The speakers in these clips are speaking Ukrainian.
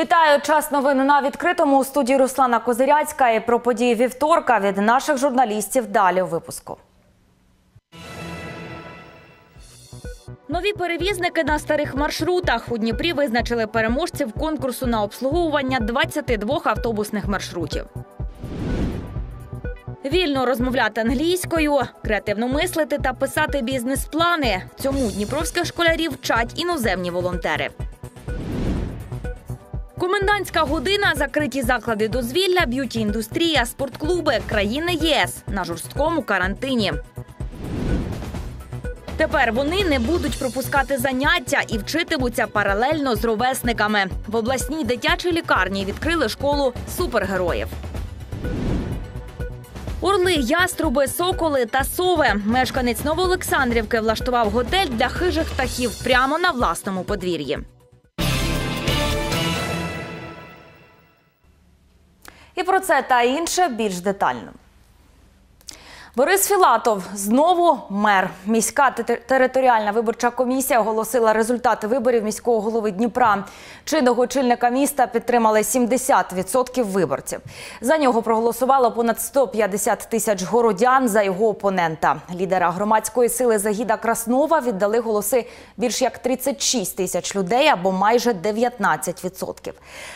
Вітаю час новин на відкритому у студії Руслана Козиряцька і про події вівторка від наших журналістів. Далі у випуску. Нові перевізники на старих маршрутах у Дніпрі визначили переможців конкурсу на обслуговування 22 автобусних маршрутів. Вільно розмовляти англійською, креативно мислити та писати бізнес-плани. Цьому дніпровських школярів вчать іноземні волонтери. Комендантська година, закриті заклади дозвілля, б'юті-індустрія, спортклуби, країни ЄС на жорсткому карантині. Тепер вони не будуть пропускати заняття і вчитимуться паралельно з ровесниками. В обласній дитячій лікарні відкрили школу супергероїв. Орли, яструби, соколи та сови. Мешканець Новоолександрівки влаштував готель для хижих птахів прямо на власному подвір'ї. І про це та інше більш детально. Борис Філатов знову мер. Міська територіальна виборча комісія оголосила результати виборів міського голови Дніпра. Чинного очільника міста підтримали 70% виборців. За нього проголосувало понад 150 тисяч городян за його опонента. Лідера громадської сили Загіда Краснова віддали голоси більш як 36 тисяч людей або майже 19%.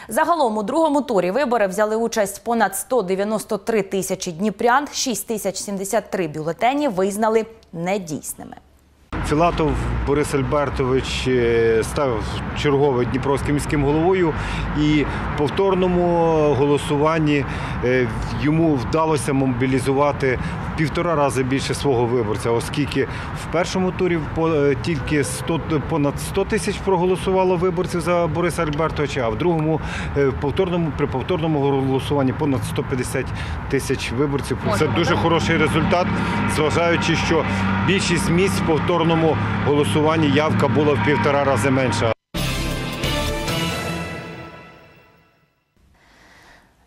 Загалом у другому турі вибори взяли участь понад 193 тисячі дніпрян, 6 тисяч 73 бюлетені визнали недійсними. Філатов Борис Альбертович е, став черговим дніпровським міським головою, і в повторному голосуванні е, йому вдалося мобілізувати в півтора рази більше свого виборця, оскільки в першому турі е, тільки 100, понад 100 тисяч проголосувало виборців за Бориса Альбертовича, а в другому в повторному при повторному голосуванні понад 150 тисяч виборців. Це дуже хороший результат, зважаючи, що більшість місць в повторному голосуванні явка була в півтора рази менша.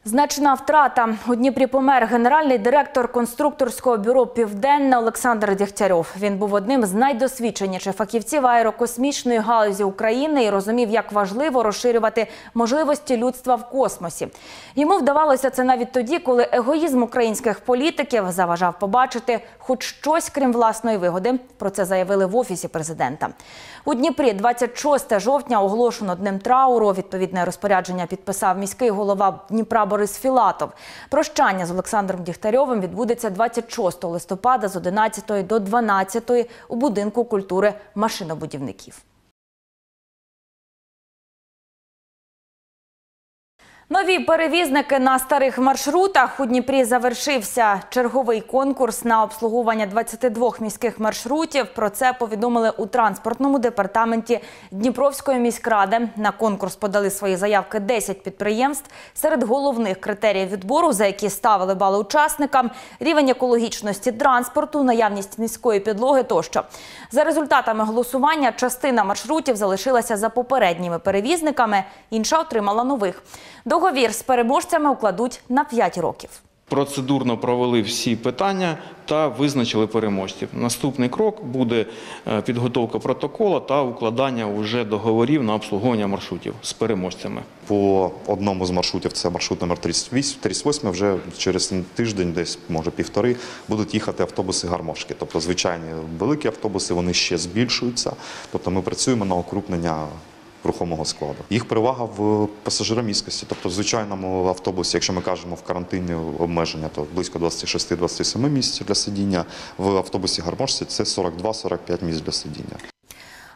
Значна втрата. У Дніпрі помер генеральний директор конструкторського бюро Південне Олександр Дігтярьов. Він був одним з найдосвідченіших фахівців аерокосмічної галузі України і розумів, як важливо розширювати можливості людства в космосі. Йому вдавалося це навіть тоді, коли егоїзм українських політиків заважав побачити хоч щось крім власної вигоди. Про це заявили в офісі президента. У Дніпрі 26 жовтня оголошено днем трауру. Відповідне розпорядження підписав міський голова Дніпра Борис Філатов. Прощання з Олександром Дігтярьовим відбудеться 26 листопада з 11 до 12 у будинку культури машинобудівників. Нові перевізники на старих маршрутах у Дніпрі завершився черговий конкурс на обслуговування 22 міських маршрутів. Про це повідомили у транспортному департаменті Дніпровської міськради. На конкурс подали свої заявки 10 підприємств. Серед головних критеріїв відбору, за які ставили бали учасникам, рівень екологічності транспорту, наявність низької підлоги тощо. За результатами голосування частина маршрутів залишилася за попередніми перевізниками, інша отримала нових. Договір з переможцями укладуть на 5 років. Процедурно провели всі питання та визначили переможців. Наступний крок буде е, підготовка протокола та укладання вже договорів на обслуговування маршрутів з переможцями. По одному з маршрутів, це маршрут номер 38, 38, вже через тиждень, десь може півтори, будуть їхати автобуси гармошки. Тобто звичайні великі автобуси вони ще збільшуються. Тобто ми працюємо на укрупнення рухомого складу. Їх перевага в пасажиромісткості. Тобто в звичайному автобусі, якщо ми кажемо в карантинні обмеження, то близько 26-27 місць для сидіння. В автобусі гармошці це 42-45 місць для сидіння.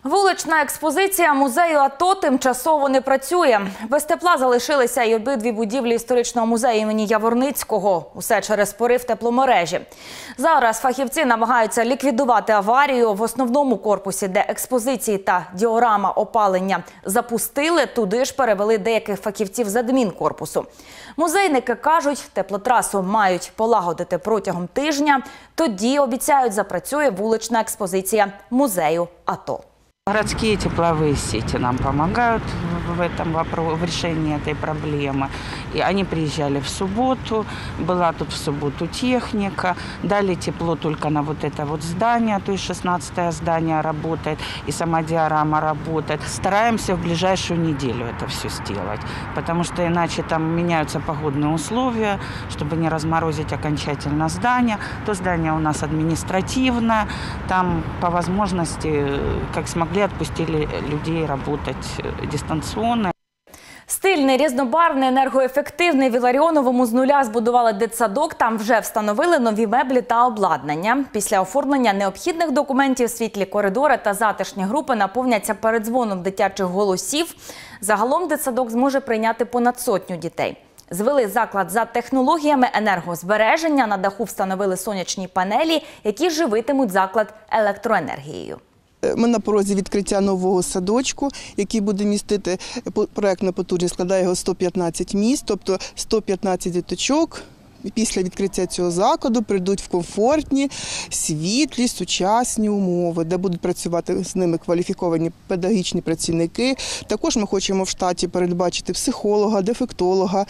Вулична експозиція музею АТО тимчасово не працює. Без тепла залишилися й обидві будівлі історичного музею імені Яворницького. Усе через порив тепломережі. Зараз фахівці намагаються ліквідувати аварію в основному корпусі, де експозиції та діорама опалення запустили. Туди ж перевели деяких фахівців з адмінкорпусу. Музейники кажуть, теплотрасу мають полагодити протягом тижня. Тоді обіцяють запрацює вулична експозиція музею АТО. Городские тепловые сети нам помогают в этом вопро- в решении этой проблемы. И они приезжали в субботу, была тут в субботу техника, дали тепло только на вот это вот здание, то есть 16 здание работает, и сама диорама работает. Стараемся в ближайшую неделю это все сделать, потому что иначе там меняются погодные условия, чтобы не разморозить окончательно здание. То здание у нас административное, там по возможности, э, как смогли, отпустили людей работать э, дистанционно. Стильний, різнобарвний, енергоефективний в Іларіоновому з нуля збудували дитсадок. Там вже встановили нові меблі та обладнання. Після оформлення необхідних документів світлі коридори та затишні групи наповняться передзвоном дитячих голосів. Загалом дитсадок зможе прийняти понад сотню дітей. Звели заклад за технологіями енергозбереження. На даху встановили сонячні панелі, які живитимуть заклад електроенергією. Ми на порозі відкриття нового садочку, який буде містити по- проектна потужність, складає його 115 місць, тобто 115 діточок. Після відкриття цього закладу прийдуть в комфортні, світлі, сучасні умови, де будуть працювати з ними кваліфіковані педагогічні працівники. Також ми хочемо в штаті передбачити психолога, дефектолога,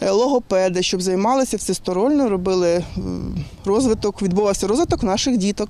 е, логопеда, щоб займалися всесторонньо, робили розвиток, відбувався розвиток наших діток.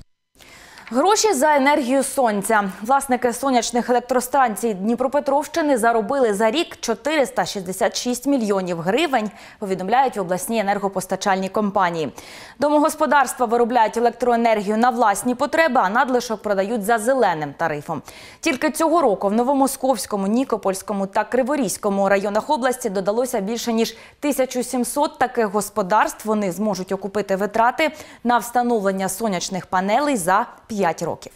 Гроші за енергію сонця. Власники сонячних електростанцій Дніпропетровщини заробили за рік 466 мільйонів гривень, повідомляють в обласній енергопостачальній компанії. Домогосподарства виробляють електроенергію на власні потреби, а надлишок продають за зеленим тарифом. Тільки цього року в Новомосковському, Нікопольському та Криворізькому районах області додалося більше ніж 1700 таких господарств. Вони зможуть окупити витрати на встановлення сонячних панелей за 5 років.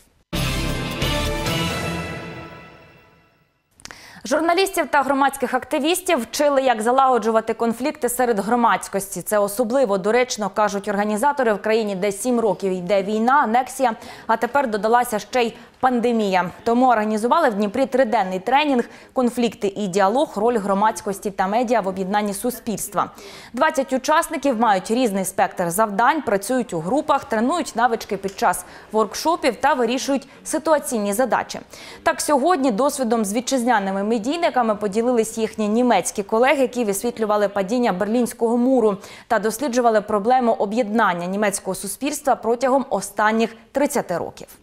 Журналістів та громадських активістів вчили, як залагоджувати конфлікти серед громадськості. Це особливо доречно кажуть організатори в країні, де сім років йде війна, анексія. А тепер додалася ще й пандемія. Тому організували в Дніпрі триденний тренінг конфлікти і діалог, роль громадськості та медіа в об'єднанні суспільства. 20 учасників мають різний спектр завдань, працюють у групах, тренують навички під час воркшопів та вирішують ситуаційні задачі. Так сьогодні досвідом з вітчизняними медійниками поділились їхні німецькі колеги, які висвітлювали падіння берлінського муру та досліджували проблему об'єднання німецького суспільства протягом останніх 30 років.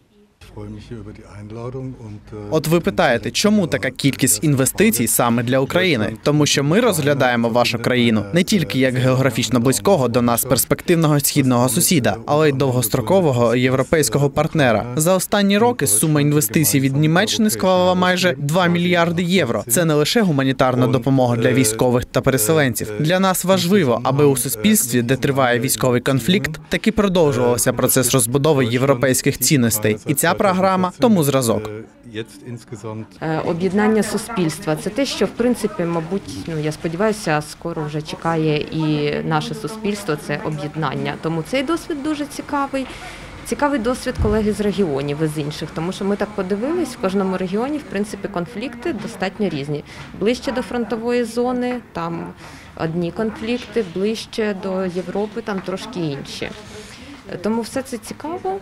От ви питаєте, чому така кількість інвестицій саме для України? Тому що ми розглядаємо вашу країну не тільки як географічно близького до нас перспективного східного сусіда, але й довгострокового європейського партнера. За останні роки сума інвестицій від Німеччини склала майже 2 мільярди євро. Це не лише гуманітарна допомога для військових та переселенців. Для нас важливо, аби у суспільстві, де триває військовий конфлікт, таки продовжувався процес розбудови європейських цінностей, і ця програма тому зразок. Е, Об'єднання суспільства це те, що в принципі, мабуть, ну я сподіваюся, скоро вже чекає і наше суспільство. Це об'єднання. Тому цей досвід дуже цікавий. Цікавий досвід колеги з регіонів і з інших, тому що ми так подивились, в кожному регіоні в принципі конфлікти достатньо різні. Ближче до фронтової зони, там одні конфлікти, ближче до Європи, там трошки інші. Тому все це цікаво.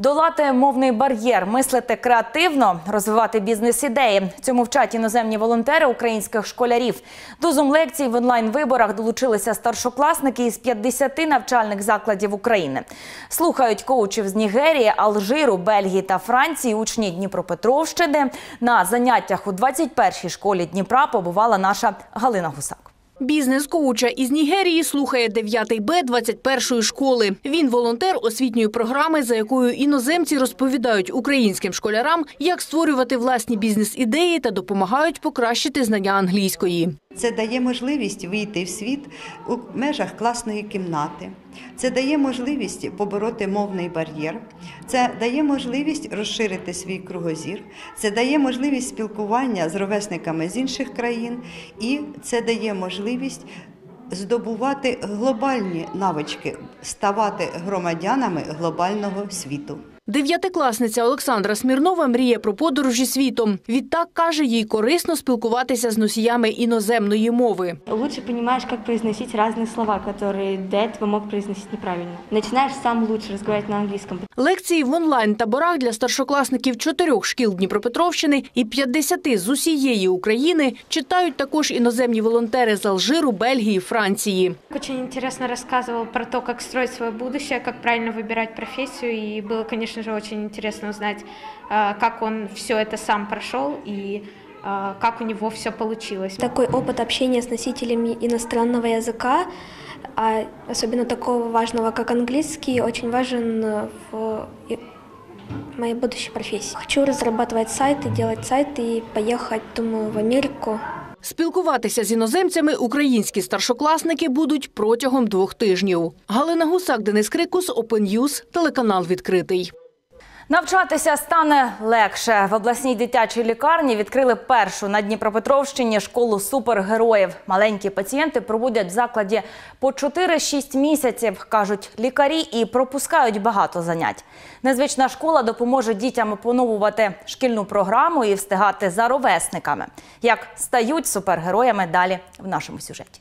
Долати мовний бар'єр, мислити креативно, розвивати бізнес-ідеї. Цьому вчать іноземні волонтери українських школярів. До зум-лекцій в онлайн-виборах долучилися старшокласники із 50 навчальних закладів України. Слухають коучів з Нігерії, Алжиру, Бельгії та Франції, учні Дніпропетровщини. На заняттях у 21-й школі Дніпра побувала наша Галина Гусак. Бізнес-коуча із Нігерії слухає 9 Б 21-ї школи. Він волонтер освітньої програми, за якою іноземці розповідають українським школярам, як створювати власні бізнес-ідеї та допомагають покращити знання англійської. Це дає можливість вийти в світ у межах класної кімнати. Це дає можливість побороти мовний бар'єр. Це дає можливість розширити свій кругозір. Це дає можливість спілкування з ровесниками з інших країн, і це дає можливість здобувати глобальні навички, ставати громадянами глобального світу. Дев'ятикласниця Олександра Смірнова мріє про подорожі світом. Відтак каже, їй корисно спілкуватися з носіями іноземної мови. Лучше понимаешь, как произносить разные слова, которые до этого мог произносить неправильно. Начинаешь сам лучше разговаривать на английском. Лекції в онлайн-таборах для старшокласників чотирьох шкіл Дніпропетровщини і 50 з усієї України читають також іноземні волонтери з Алжиру, Бельгії, Франції. Очень интересно рассказывал про то, как строить свое будущее, как правильно выбирать профессию. И было, конечно же, очень интересно узнать, э, как он все это сам прошел и э, как у него все получилось. Такой опыт общения с носителями иностранного языка, а особенно такого важного, как английский, очень важен в и- моей будущей профессии. Хочу разрабатывать сайты, делать сайты и поехать, думаю, в Америку. Спілкуватися з іноземцями українські старшокласники будуть протягом двох тижнів. Галина Гусак, Денис Крикус, Open News, телеканал відкритий. Навчатися стане легше. В обласній дитячій лікарні відкрили першу на Дніпропетровщині школу супергероїв. Маленькі пацієнти проводять в закладі по 4-6 місяців, кажуть лікарі, і пропускають багато занять. Незвична школа допоможе дітям опановувати шкільну програму і встигати за ровесниками. Як стають супергероями далі в нашому сюжеті.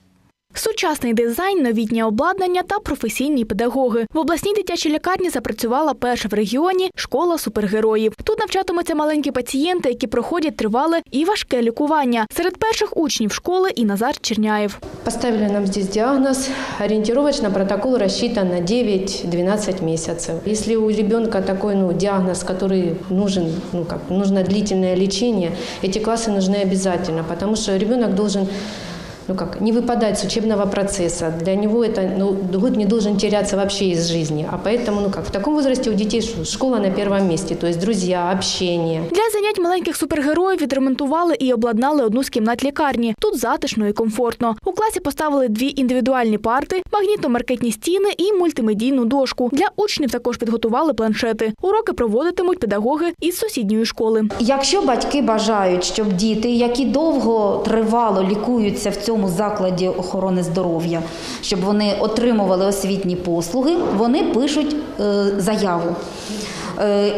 Сучасний дизайн, новітнє обладнання та професійні педагоги. В обласній дитячій лікарні запрацювала перша в регіоні школа супергероїв. Тут навчатимуться маленькі пацієнти, які проходять тривале і важке лікування. Серед перших учнів школи і Назар Черняєв. Поставили нам здесь диагноз. Ориентировочно протокол рассчитан на 9-12 месяцев. Если у ребенка такой ну, диагноз, который нужен, ну, как, нужно длительное лечение, эти классы нужны обязательно, потому что ребенок должен ну как, не выпадать с учебного процесса. Для него это ну, год не должен теряться вообще из жизни. А поэтому, ну как, в таком возрасте у детей ш- школа на первом месте, то есть друзья, общение. Для занять маленьких супергероїв відремонтували і обладнали одну з кімнат лікарні. Тут затишно і комфортно. У класі поставили дві індивідуальні парти, магнітно-маркетні стіни і мультимедійну дошку. Для учнів також підготували планшети. Уроки проводитимуть педагоги із сусідньої школи. Якщо батьки бажають, щоб діти, які довго тривало лікуються в цьому закладі охорони здоров'я, щоб вони отримували освітні послуги, вони пишуть е, заяву. Е,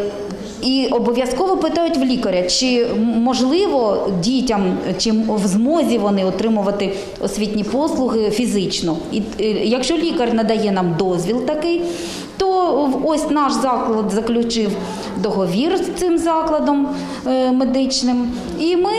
і обов'язково питають в лікаря, чи можливо дітям, чи в змозі вони отримувати освітні послуги фізично. І е, якщо лікар надає нам дозвіл такий, то ось наш заклад заключив договір з цим закладом е, медичним, і ми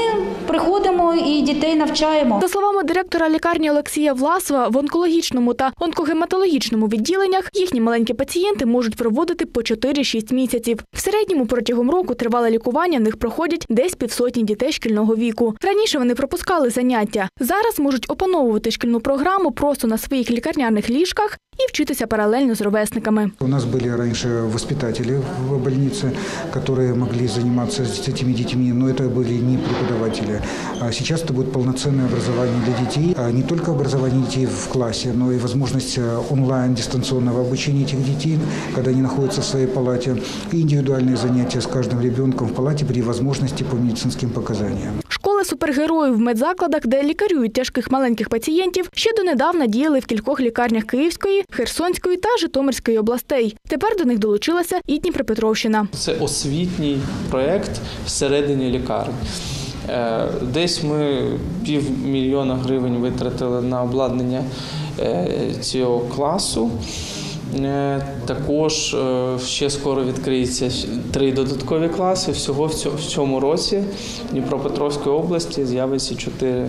приходимо і дітей навчаємо. За словами директора лікарні Олексія Власова, в онкологічному та онкогематологічному відділеннях їхні маленькі пацієнти можуть проводити по 4-6 місяців. В середньому протягом року тривале лікування в них проходять десь півсотні дітей шкільного віку. Раніше вони пропускали заняття. Зараз можуть опановувати шкільну програму просто на своїх лікарняних ліжках и вчитися параллельно с ровесниками. У нас были раньше воспитатели в больнице, которые могли заниматься с этими детьми, но это были не преподаватели. А зараз це буде повноцінне образування для детей, а не только образование детей в классе, но и возможность э, онлайн дистанционного обучения этих детей, когда они находятся в своей палате, і індивідуальні заняття з кожним дитином в палате при возможности по медицинским показаниям. Школи супергероїв в медзакладах, де лікарюють тяжких маленьких пацієнтів, ще донедавна діяли в кількох лікарнях Київської, Херсонської та Житомирської областей. Тепер до них долучилася і Дніпропетровщина. Це освітній проєкт всередині лікарні. Е, Десь ми півмільйона гривень витратили на обладнання е, цього класу. Е, Також е, ще скоро відкриється три додаткові класи. Всього в цьому році в Дніпропетровській області з'явиться чотири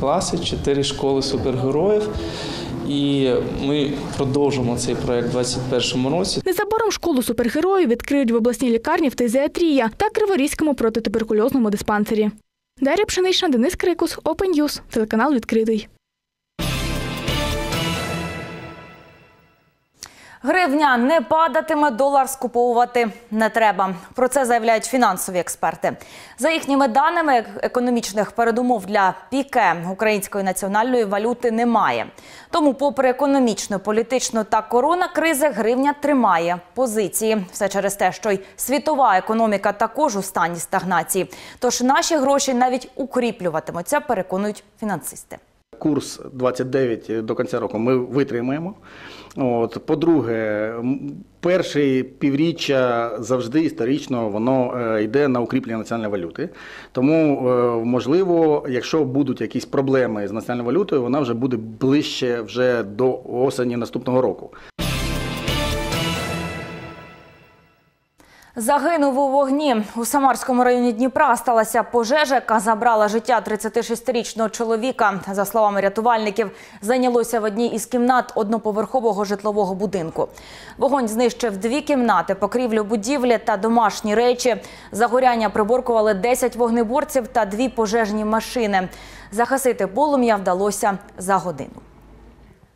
класи, чотири школи супергероїв. І ми продовжимо цей проект у 2021 році. Незабаром школу супергероїв відкриють в обласній лікарні фтизіатрія та Криворізькому протитуберкульозному диспансері. Дар'я Пшенична, Денис Крикус, Open телеканал відкритий. Гривня не падатиме, долар скуповувати не треба. Про це заявляють фінансові експерти. За їхніми даними, економічних передумов для піке української національної валюти немає. Тому, попри економічну, політичну та коронакризи, гривня тримає позиції. Все через те, що й світова економіка також у стані стагнації. Тож наші гроші навіть укріплюватимуться, переконують фінансисти. курс 29 до кінця року ми витримаємо. От, по-друге, перше півріччя завжди історично воно е, йде на укріплення національної валюти. Тому, е, можливо, якщо будуть якісь проблеми з національною валютою, вона вже буде ближче вже до осені наступного року. Загинув у вогні. У Самарському районі Дніпра сталася пожежа, яка забрала життя 36-річного чоловіка. За словами рятувальників, зайнялося в одній із кімнат одноповерхового житлового будинку. Вогонь знищив дві кімнати, покрівлю будівлі та домашні речі. Загоряння приборкували 10 вогнеборців та дві пожежні машини. Загасити полум'я вдалося за годину.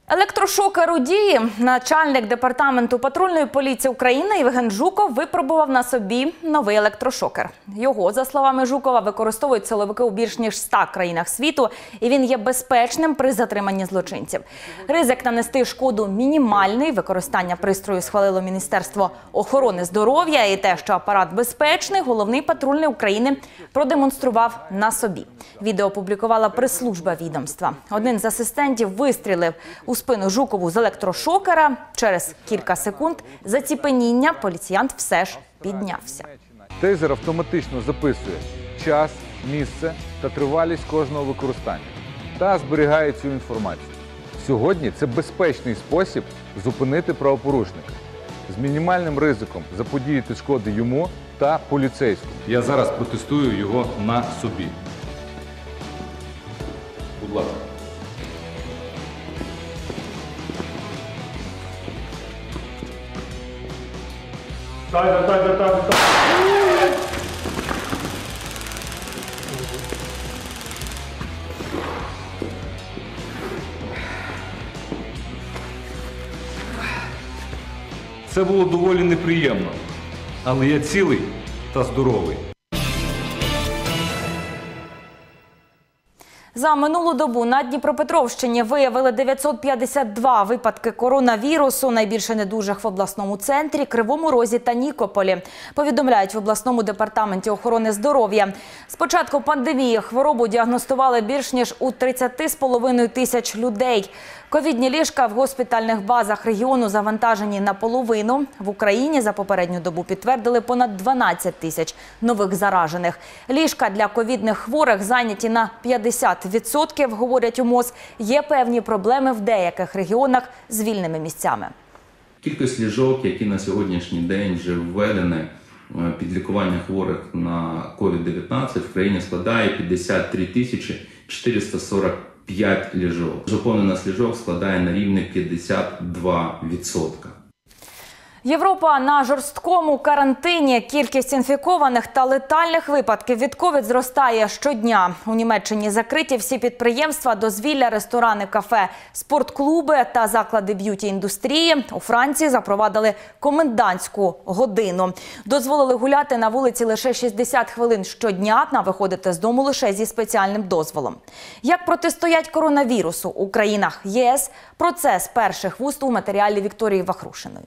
Електрошокер у дії. Начальник департаменту патрульної поліції України Євген Жуков випробував на собі новий електрошокер. Його, за словами Жукова, використовують силовики у більш ніж 100 країнах світу, і він є безпечним при затриманні злочинців. Ризик нанести шкоду мінімальний. Використання пристрою схвалило Міністерство охорони здоров'я. І те, що апарат безпечний, головний патрульний України продемонстрував на собі. Відео опублікувала прес-служба відомства. Один з асистентів вистрілив у спину Жукову з електрошокера. Через кілька секунд заціпеніння поліціянт все ж піднявся. Тейзер автоматично записує час, місце та тривалість кожного використання та зберігає цю інформацію. Сьогодні це безпечний спосіб зупинити правопорушника з мінімальним ризиком заподіяти шкоди йому та поліцейському. Я зараз протестую його на собі. Будь ласка. Так, так, так, так. Це було доволі неприємно, але я цілий та здоровий. За минулу добу на Дніпропетровщині виявили 952 випадки коронавірусу. Найбільше недужих в обласному центрі, Кривому Розі та Нікополі. Повідомляють в обласному департаменті охорони здоров'я. З початку пандемії хворобу діагностували більш ніж у 30,5 тисяч людей. Ковідні ліжка в госпітальних базах регіону завантажені наполовину. В Україні за попередню добу підтвердили понад 12 тисяч нових заражених. Ліжка для ковідних хворих зайняті на 50%, говорять у МОЗ. Є певні проблеми в деяких регіонах з вільними місцями. Кількість ліжок, які на сьогоднішній день вже введені е, під лікування хворих на COVID-19 в країні складає 53 тисячі 445 ліжок. Заповненість ліжок складає на рівні 52%. Європа на жорсткому карантині. Кількість інфікованих та летальних випадків від ковід зростає щодня. У Німеччині закриті всі підприємства, дозвілля, ресторани, кафе, спортклуби та заклади б'юті індустрії. У Франції запровадили комендантську годину. Дозволили гуляти на вулиці лише 60 хвилин щодня, а виходити з дому лише зі спеціальним дозволом. Як протистоять коронавірусу у країнах ЄС? Про це з перших вуст у матеріалі Вікторії Вахрушиної.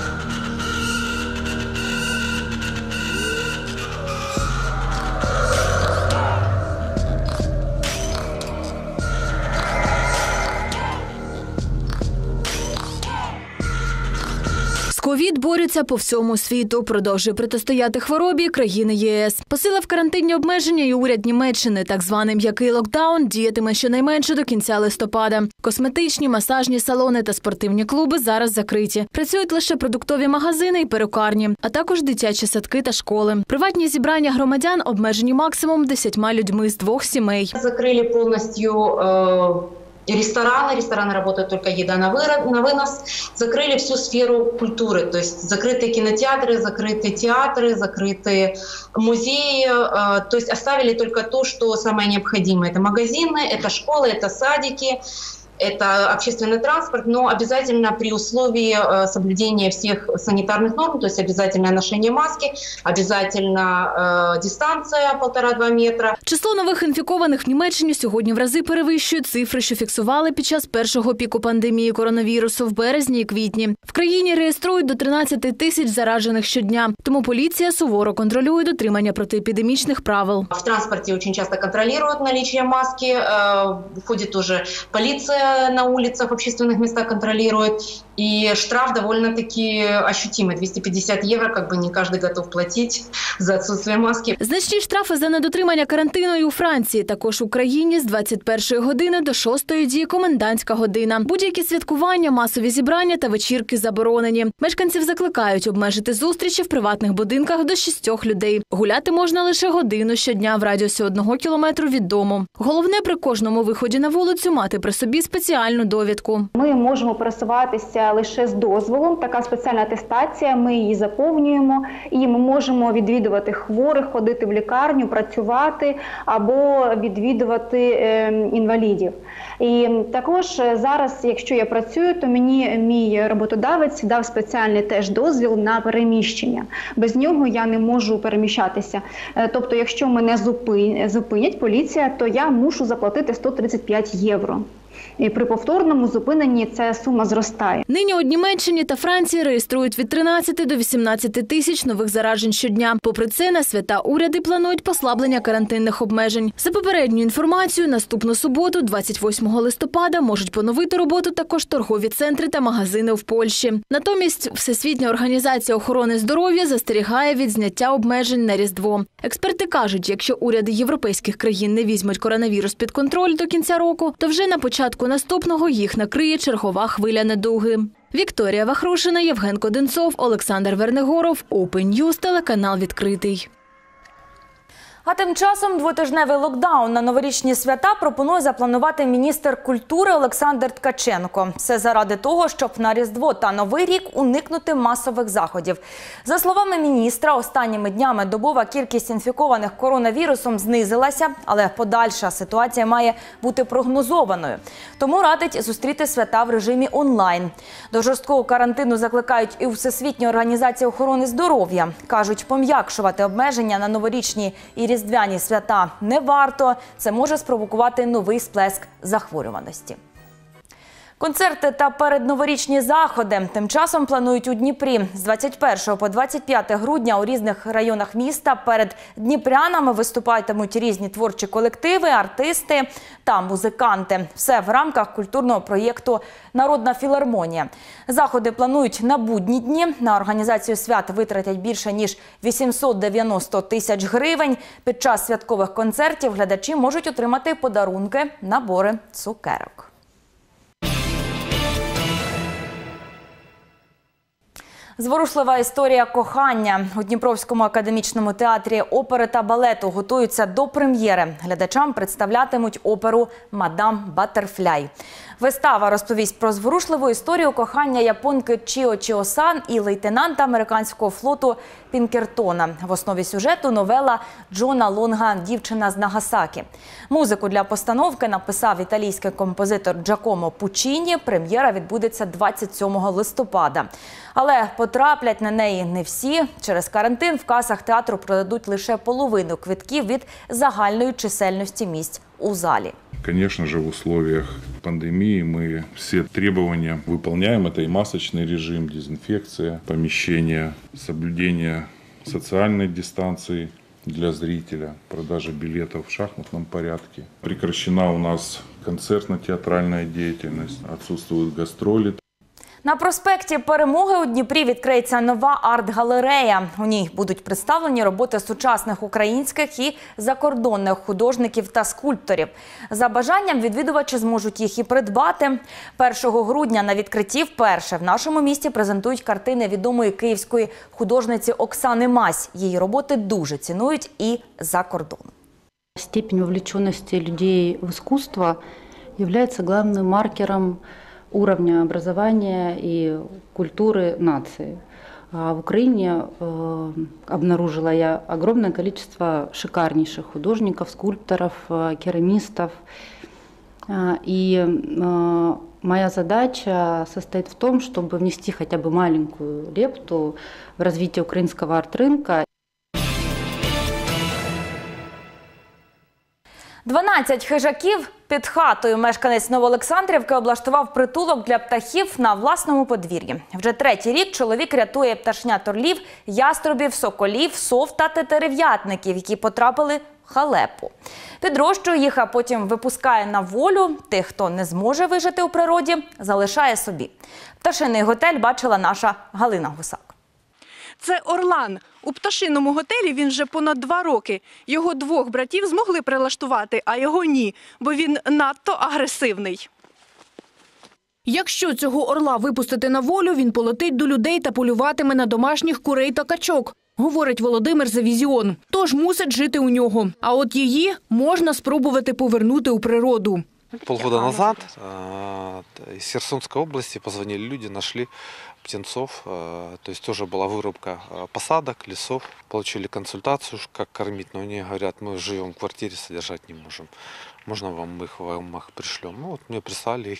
ковід борються по всьому світу. Продовжує протистояти хворобі країни ЄС. Посилив карантинні обмеження і уряд Німеччини. Так званий м'який локдаун діятиме щонайменше до кінця листопада. Косметичні, масажні салони та спортивні клуби зараз закриті. Працюють лише продуктові магазини і перукарні, а також дитячі садки та школи. Приватні зібрання громадян обмежені максимум десятьма людьми з двох сімей. Закрыли полностью э, рестораны, рестораны работают только еда на, выро- на вынос, закрыли всю сферу культуры, то есть закрытые кинотеатры, закрытые театры, закрытые музеи, э, то есть оставили только то, что самое необходимое. Это магазины, это школы, это садики, это общественный транспорт, но обязательно при условии э, соблюдения всех санитарных норм, то есть обязательное ношение маски, обязательно э, дистанция полтора-два метра. Число нових інфікованих в Німеччині сьогодні в рази перевищує цифри, що фіксували під час першого піку пандемії коронавірусу в березні і квітні. В країні реєструють до 13 тисяч заражених щодня. Тому поліція суворо контролює дотримання протиепідемічних правил. В транспорте очень часто контролируют наличие маски, э, ходит тоже полиция на улицах, в общественных местах контролирует, и штраф довольно-таки ощутимый, 250 евро, как бы не каждый готов платить за отсутствие маски. Значні штрафи за недотримання карантину і у Франції. Також в Україні з 21 години до 6 діє комендантська година. Будь-які святкування, масові зібрання та вечірки заборонені. Мешканців закликають обмежити зустрічі в приватних будинках до шістьох людей. Гуляти можна лише годину щодня в радіусі одного кілометру від дому. Головне при кожному виході на вулицю мати при собі спеціальну довідку. Ми можемо пересуватися лише з дозволом. Така спеціальна атестація. Ми її заповнюємо, і ми можемо відвідувати хворих, ходити в лікарню, працювати або відвідувати е, інвалідів. І також е, зараз, якщо я працюю, то мені мій роботодавець дав спеціальний теж дозвіл на переміщення. Без нього я не можу переміщатися. Е, Тобто, якщо мене зупин- зупинять поліція, то я мушу заплатити 135 євро. І при повторному зупиненні ця сума зростає. Нині у Німеччині та Франції реєструють від 13 до 18 тисяч нових заражень щодня. Попри це, на свята уряди планують послаблення карантинних обмежень. За попередню інформацію, наступну суботу, 28 листопада, можуть поновити роботу також торгові центри та магазини в Польщі. Натомість Всесвітня організація охорони здоров'я застерігає від зняття обмежень на різдво. Експерти кажуть, якщо уряди європейських країн не візьмуть коронавірус під контроль до кінця року, то вже на початку наступного їх накриє чергова хвиля недуги. Вікторія Вахрушина, Євген Коденцов, Олександр Вернегоров, Open News, телеканал відкритий. А тим часом двотижневий локдаун на новорічні свята пропонує запланувати міністр культури Олександр Ткаченко. Все заради того, щоб на Різдво та Новий рік уникнути масових заходів. За словами міністра, останніми днями добова кількість інфікованих коронавірусом знизилася, але подальша ситуація має бути прогнозованою. Тому радить зустріти свята в режимі онлайн. До жорсткого карантину закликають і у Всесвітню організацію охорони здоров'я. кажуть, пом'якшувати обмеження на новорічні і різдвяні свята не варто. Це може спровокувати новий сплеск захворюваності. Концерти та передноворічні заходи тим часом планують у Дніпрі з 21 по 25 грудня у різних районах міста. Перед дніпрянами виступатимуть різні творчі колективи, артисти та музиканти. Все в рамках культурного проєкту Народна філармонія. Заходи планують на будні дні. На організацію свят витратять більше ніж 890 тисяч гривень. Під час святкових концертів глядачі можуть отримати подарунки, набори цукерок. Зворушлива історія кохання у Дніпровському академічному театрі опери та балету готуються до прем'єри. Глядачам представлятимуть оперу Мадам Батерфляй. Вистава розповість про зворушливу історію кохання японки Чіо Чіосан і лейтенанта американського флоту Пінкертона. В основі сюжету новела Джона Лонга Дівчина з Нагасакі. Музику для постановки написав італійський композитор Джакомо Пучіні. Прем'єра відбудеться 27 листопада. Але потраплять на неї не всі. Через карантин в касах театру продадуть лише половину квитків від загальної чисельності місць у залі. Конечно же, в условиях пандемии мы все требования выполняем. Это и масочный режим, дезинфекция, помещение, соблюдение социальной дистанции для зрителя, продажа билетов в шахматном порядке. Прекращена у нас концертно-театральная деятельность, отсутствуют гастроли. На проспекті Перемоги у Дніпрі відкриється нова арт-галерея. У ній будуть представлені роботи сучасних українських і закордонних художників та скульпторів. За бажанням відвідувачі зможуть їх і придбати. 1 грудня на відкритті вперше в нашому місті презентують картини відомої київської художниці Оксани Мась. Її роботи дуже цінують і за кордоном. Степень вовлеченности людей в искусство является главным маркером уровня образования и культуры нации. А в Украине э, обнаружила я огромное количество шикарнейших художников, скульпторов, э, керамистов. А, И э, моя задача состоит в том, чтобы внести хотя бы маленькую лепту в развитие украинского арт-рынка 12 хижаків під хатою мешканець Новоолександрівки облаштував притулок для птахів на власному подвір'ї. Вже третій рік чоловік рятує пташнят орлів, яструбів, соколів, сов та тетерев'ятників, які потрапили в халепу. Підрощує їх, а потім випускає на волю. Тих, хто не зможе вижити у природі, залишає собі. Пташиний готель бачила наша Галина Гусак. Це Орлан. У пташиному готелі він вже понад два роки. Його двох братів змогли прилаштувати, а його ні, бо він надто агресивний. Якщо цього орла випустити на волю, він полетить до людей та полюватиме на домашніх курей та качок, говорить Володимир Завізіон. Тож мусить жити у нього. А от її можна спробувати повернути у природу. Полгода назад из Херсонской области позвонили люди, нашли птенцов. э, То есть тоже была вырубка э, посадок, лесов. Получили консультацию, ш- как кормить, но они говорят, мы живем в квартире, содержать не можем. Можно вам мы их, вам их пришлем? Ну вот мне прислали их.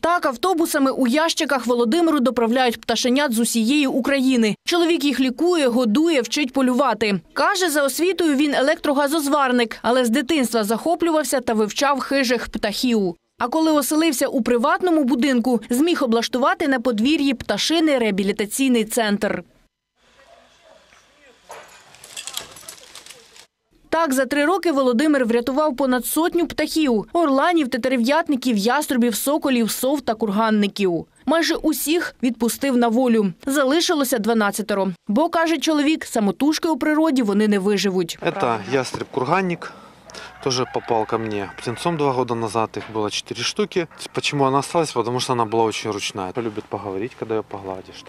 Так, автобусами у ящиках Володимиру доправляють пташенят з усієї України. Чоловік їх лікує, годує, вчить полювати. Каже, за освітою він електрогазозварник, але з дитинства захоплювався та вивчав хижих птахів. А коли оселився у приватному будинку, зміг облаштувати на подвір'ї пташиний реабілітаційний центр. Так, за три роки Володимир врятував понад сотню птахів – орланів, тетерев'ятників, яструбів, соколів, сов та курганників. Майже усіх відпустив на волю. Залишилося 12-ро. Бо, каже чоловік, самотужки у природі вони не виживуть. Это ястреб-курганник. Тоже попал ко мне птенцом два года назад. Их было четыре штуки. Почему она осталась? Потому что она была очень ручная. Любит поговорить, когда ее погладишь.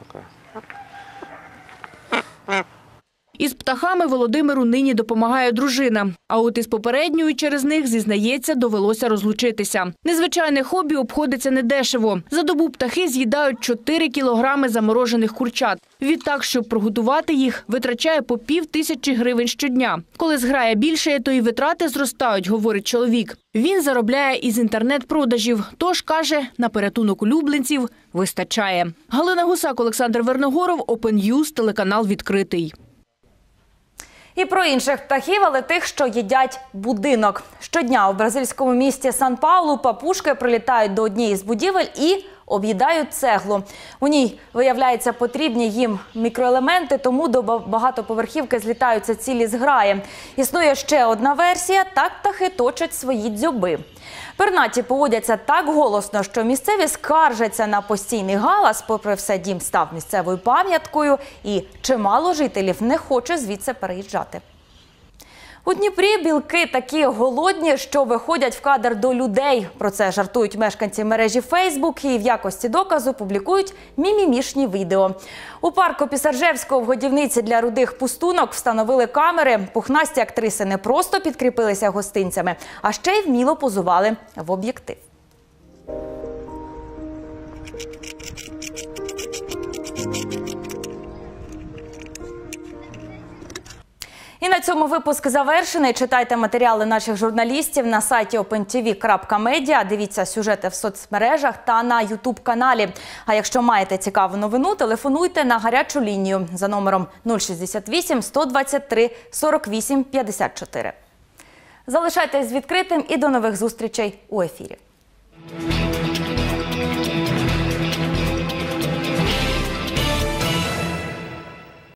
Такая. Із птахами Володимиру нині допомагає дружина. А от із попередньою через них, зізнається, довелося розлучитися. Незвичайне хобі обходиться недешево. За добу птахи з'їдають 4 кілограми заморожених курчат. Відтак, щоб приготувати їх, витрачає по пів тисячі гривень щодня. Коли зграє більше, то і витрати зростають, говорить чоловік. Він заробляє із інтернет-продажів. Тож, каже, на порятунок улюбленців вистачає. Галина Гусак, Олександр Верногоров, Open News, телеканал відкритий. І про інших птахів, але тих, що їдять будинок. Щодня у бразильському місті Сан-Паулу папушки прилітають до однієї з будівель і об'їдають цеглу. У ній виявляється потрібні їм мікроелементи, тому до багатоповерхівки злітаються цілі зграї. Існує ще одна версія: так птахи точать свої дзьоби. Пернаті поводяться так голосно, що місцеві скаржаться на постійний галас. Попри все, дім став місцевою пам'яткою, і чимало жителів не хоче звідси переїжджати. У Дніпрі білки такі голодні, що виходять в кадр до людей. Про це жартують мешканці мережі Фейсбук і в якості доказу публікують мімімішні відео. У парку Пісаржевського в годівниці для рудих пустунок встановили камери. Пухнасті актриси не просто підкріпилися гостинцями, а ще й вміло позували в об'єктив. І на цьому випуск завершений. Читайте матеріали наших журналістів на сайті opentv.media. Дивіться сюжети в соцмережах та на Ютуб каналі. А якщо маєте цікаву новину, телефонуйте на гарячу лінію за номером 068 123 48 54. Залишайтесь відкритим і до нових зустрічей у ефірі.